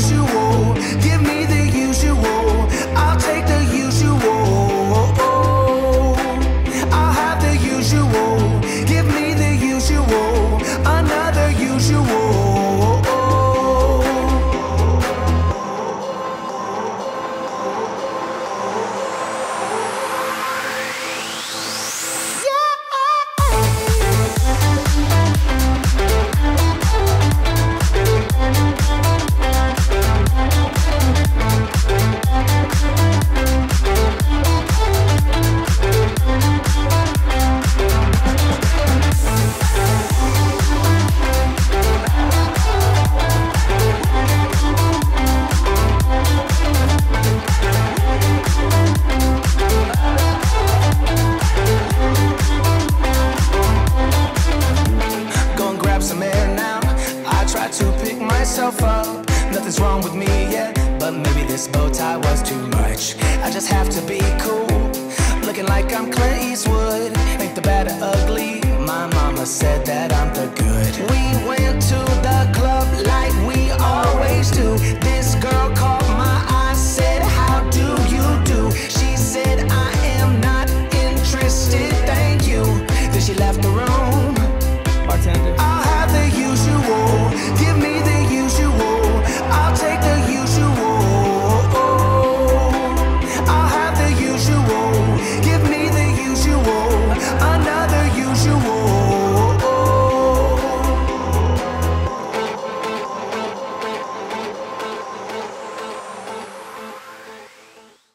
have the usual. Myself up. Nothing's wrong with me yet, but maybe this bow tie was too much. I just have to be cool. Looking like I'm Clint Eastwood.